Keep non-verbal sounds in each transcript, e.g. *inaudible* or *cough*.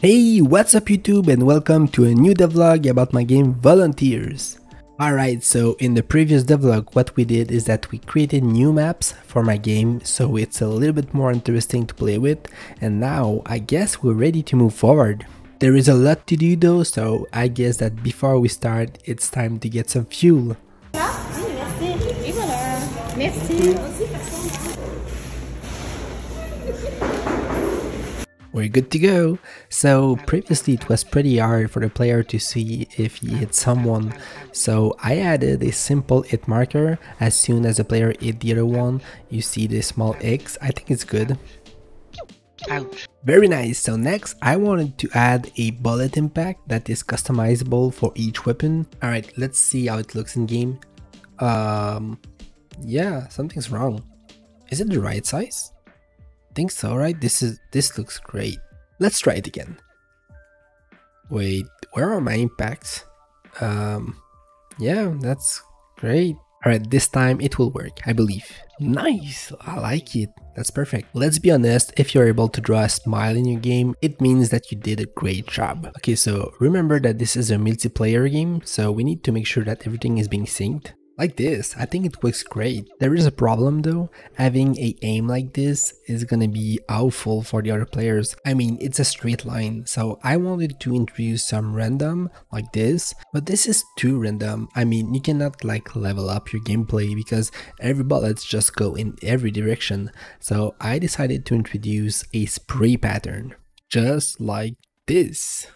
Hey, what's up YouTube and welcome to a new devlog about my game Volunteers. Alright, so in the previous devlog what we did is that we created new maps for my game so it's a little bit more interesting to play with and now I guess we're ready to move forward. There is a lot to do though so I guess that before we start it's time to get some fuel. Merci. We're good to go. So previously it was pretty hard for the player to see if he hit someone. So I added a simple hit marker. As soon as the player hit the other one, you see the small X. I think it's good. Ouch. Very nice. So next I wanted to add a bullet impact that is customizable for each weapon. Alright, let's see how it looks in game. Um, yeah, something's wrong. Is it the right size? Think so, right? This is this looks great. Let's try it again. Wait, where are my impacts? Um, yeah, that's great. Alright, this time it will work, I believe. Nice, I like it. That's perfect. Let's be honest, if you're able to draw a smile in your game, it means that you did a great job. Okay, so remember that this is a multiplayer game, so we need to make sure that everything is being synced. Like this, I think it works great. There is a problem though, having a aim like this is gonna be awful for the other players. I mean, it's a straight line, so I wanted to introduce some random like this, but this is too random. I mean, you cannot like level up your gameplay because every bullets just go in every direction. So I decided to introduce a spray pattern, just like this.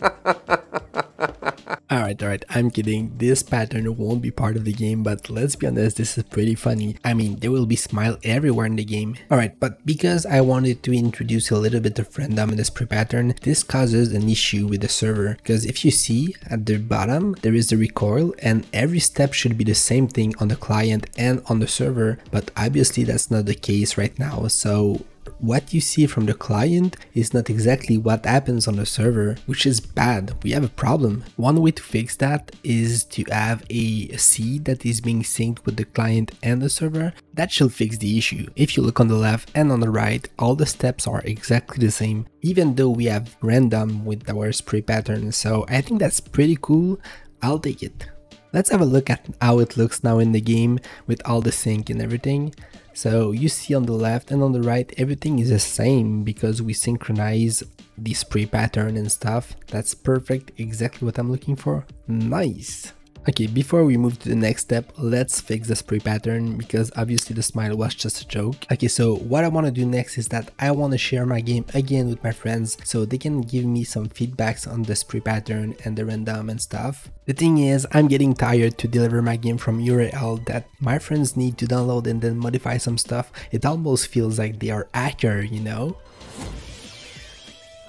*laughs* alright, alright, I'm kidding. This pattern won't be part of the game, but let's be honest, this is pretty funny. I mean, there will be smile everywhere in the game. Alright, but because I wanted to introduce a little bit of random in this spray pattern, this causes an issue with the server. Because if you see at the bottom, there is the recoil and every step should be the same thing on the client and on the server, but obviously that's not the case right now. So what you see from the client is not exactly what happens on the server, which is bad. We have a problem. One way to fix that is to have a seed that is being synced with the client and the server. That should fix the issue. If you look on the left and on the right, all the steps are exactly the same, even though we have random with our spray pattern. So I think that's pretty cool. I'll take it. Let's have a look at how it looks now in the game with all the sync and everything. So you see on the left and on the right everything is the same because we synchronize the spray pattern and stuff. That's perfect, exactly what I'm looking for. Nice! Okay, before we move to the next step, let's fix the spray pattern because obviously the smile was just a joke. Okay, so what I want to do next is that I want to share my game again with my friends so they can give me some feedbacks on the spray pattern and the random and stuff. The thing is, I'm getting tired to deliver my game from URL that my friends need to download and then modify some stuff. It almost feels like they are hacker, you know?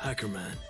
Hackerman.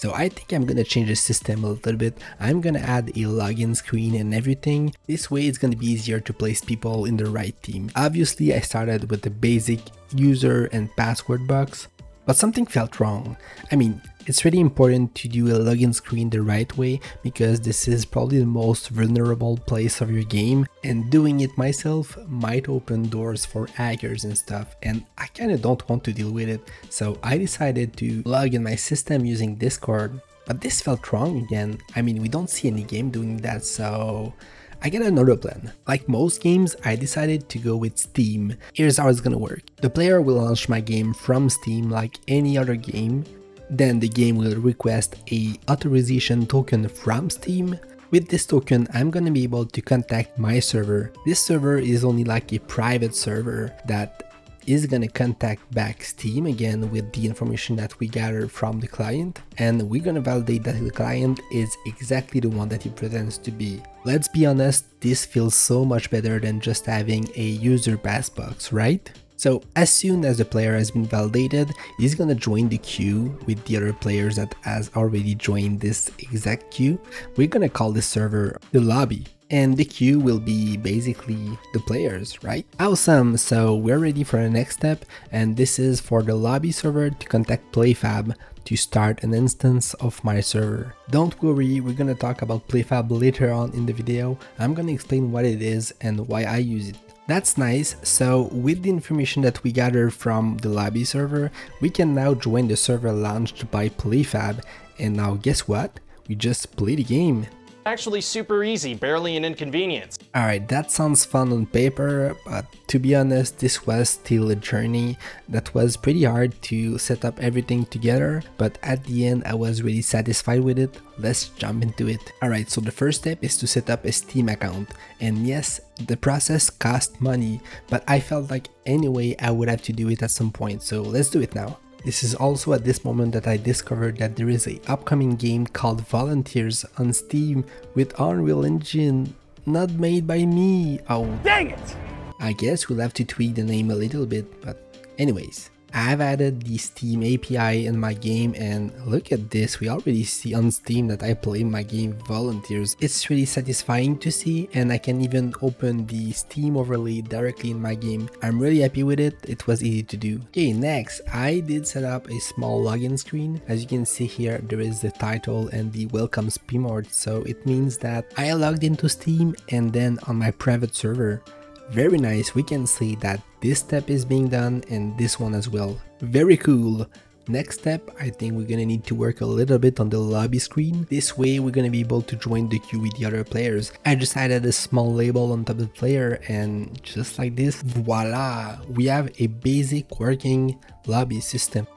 So I think I'm gonna change the system a little bit. I'm gonna add a login screen and everything. This way it's gonna be easier to place people in the right team. Obviously I started with the basic user and password box, but something felt wrong. I mean, it's really important to do a login screen the right way because this is probably the most vulnerable place of your game and doing it myself might open doors for hackers and stuff and I kinda don't want to deal with it so I decided to log in my system using Discord but this felt wrong again. I mean we don't see any game doing that so I got another plan. Like most games, I decided to go with Steam. Here's how it's gonna work. The player will launch my game from Steam like any other game, then the game will request a authorization token from Steam. With this token, I'm gonna be able to contact my server. This server is only like a private server that is gonna contact back Steam again with the information that we gathered from the client and we're gonna validate that the client is exactly the one that he pretends to be. Let's be honest, this feels so much better than just having a user pass box, right? So as soon as the player has been validated, he's gonna join the queue with the other players that has already joined this exact queue. We're gonna call this server the lobby and the queue will be basically the players, right? Awesome, so we're ready for the next step and this is for the lobby server to contact PlayFab to start an instance of my server. Don't worry, we're gonna talk about PlayFab later on in the video. I'm gonna explain what it is and why I use it. That's nice, so with the information that we gathered from the lobby server, we can now join the server launched by PlayFab, and now guess what? We just play the game. Actually super easy, barely an inconvenience. Alright, that sounds fun on paper, but to be honest, this was still a journey that was pretty hard to set up everything together, but at the end I was really satisfied with it. Let's jump into it. Alright, so the first step is to set up a Steam account, and yes, the process cost money, but I felt like anyway I would have to do it at some point, so let's do it now. This is also at this moment that I discovered that there is a upcoming game called Volunteers on Steam with Unreal Engine, not made by me. Oh, dang it! I guess we'll have to tweak the name a little bit, but anyways. I've added the Steam API in my game and look at this, we already see on Steam that I play my game Volunteers. It's really satisfying to see and I can even open the Steam overlay directly in my game. I'm really happy with it, it was easy to do. Okay, next, I did set up a small login screen. As you can see here, there is the title and the welcome Spimort, so it means that I logged into Steam and then on my private server. Very nice, we can see that this step is being done and this one as well. Very cool. Next step, I think we're gonna need to work a little bit on the lobby screen. This way we're gonna be able to join the queue with the other players. I just added a small label on top of the player and just like this, voila, we have a basic working lobby system.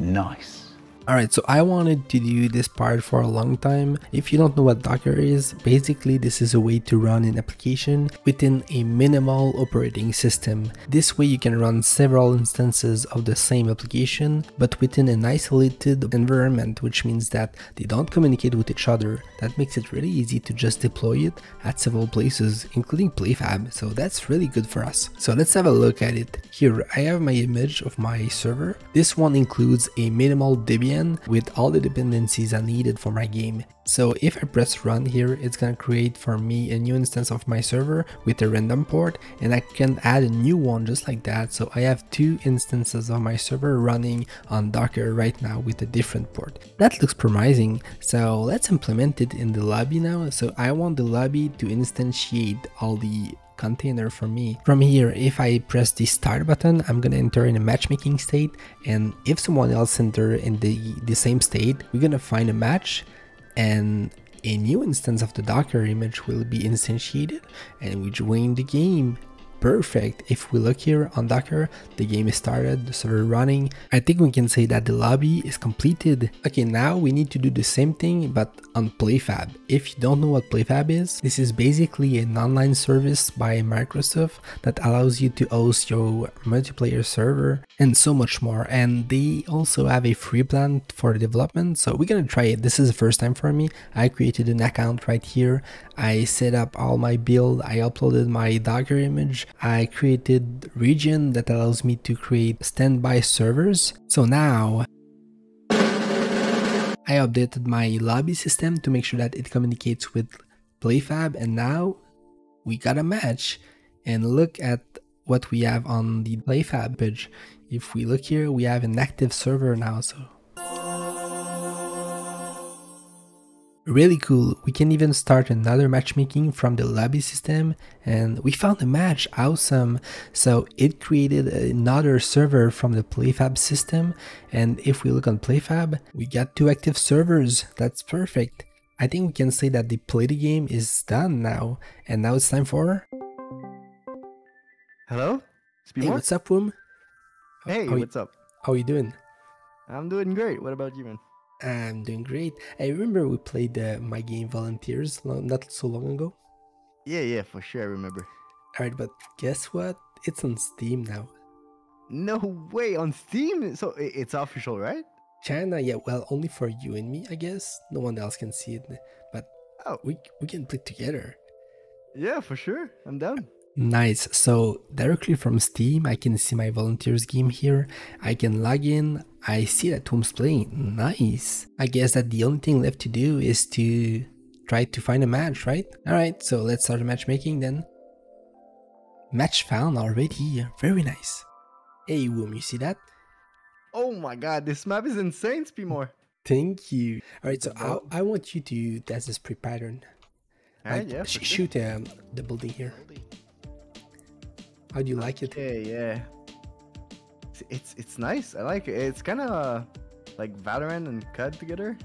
Nice. Alright, so I wanted to do this part for a long time. If you don't know what Docker is, basically this is a way to run an application within a minimal operating system. This way you can run several instances of the same application, but within an isolated environment, which means that they don't communicate with each other. That makes it really easy to just deploy it at several places, including PlayFab, so that's really good for us. So let's have a look at it. Here, I have my image of my server. This one includes a minimal Debian with all the dependencies I needed for my game. So if I press run here, it's gonna create for me a new instance of my server with a random port and I can add a new one just like that. So I have two instances of my server running on Docker right now with a different port. That looks promising. So let's implement it in the lobby now. So I want the lobby to instantiate all the container for me. From here, if I press the start button, I'm gonna enter in a matchmaking state. And if someone else enter in the, the same state, we're gonna find a match. And a new instance of the Docker image will be instantiated and we join the game perfect. If we look here on Docker, the game is started, the server running. I think we can say that the lobby is completed. Okay, now we need to do the same thing, but on PlayFab. If you don't know what PlayFab is, this is basically an online service by Microsoft that allows you to host your multiplayer server and so much more. And they also have a free plan for development. So we're gonna try it. This is the first time for me. I created an account right here. I set up all my build. I uploaded my Docker image. I created region that allows me to create standby servers. So now I updated my lobby system to make sure that it communicates with PlayFab and now we got a match and look at what we have on the PlayFab page. If we look here, we have an active server now, so Really cool, we can even start another matchmaking from the lobby system and we found a match, awesome. So it created another server from the PlayFab system and if we look on PlayFab, we got two active servers, that's perfect. I think we can say that the play the game is done now and now it's time for... Hello? Hey, what's up, Woom? Hey, how what's up? How are you doing? I'm doing great. What about you, man? I'm doing great. I remember we played uh, my game Volunteers not so long ago. Yeah, yeah, for sure. I remember. Alright, but guess what? It's on Steam now. No way, on Steam? So it's official, right? China, yeah, well, only for you and me, I guess. No one else can see it, but oh. we, we can play together. Yeah, for sure. I'm down. Nice. So directly from Steam, I can see my volunteers game here. I can log in. I see that Tom's playing. Nice. I guess that the only thing left to do is to try to find a match, right? Alright, so let's start matchmaking then. Match found already. Very nice. Hey, Woom, you see that? Oh my god, this map is insane, Spimort. Thank you. Alright, so I, I want you to test this spray pattern. Alright, yeah. sh shoot um, the building here. How do you like it? Okay, yeah. It's it's, it's nice. I like it. It's kind of like Valorant and CUD together.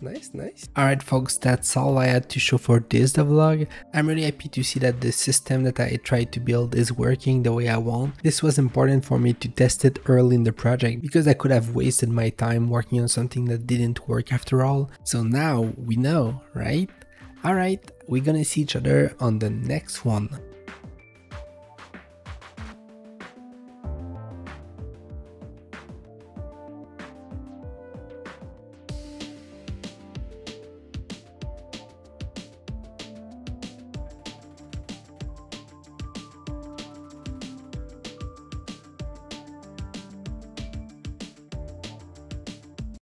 Nice, nice. Alright folks, that's all I had to show for this vlog. I'm really happy to see that the system that I tried to build is working the way I want. This was important for me to test it early in the project because I could have wasted my time working on something that didn't work after all. So now we know, right? Alright, we're gonna see each other on the next one.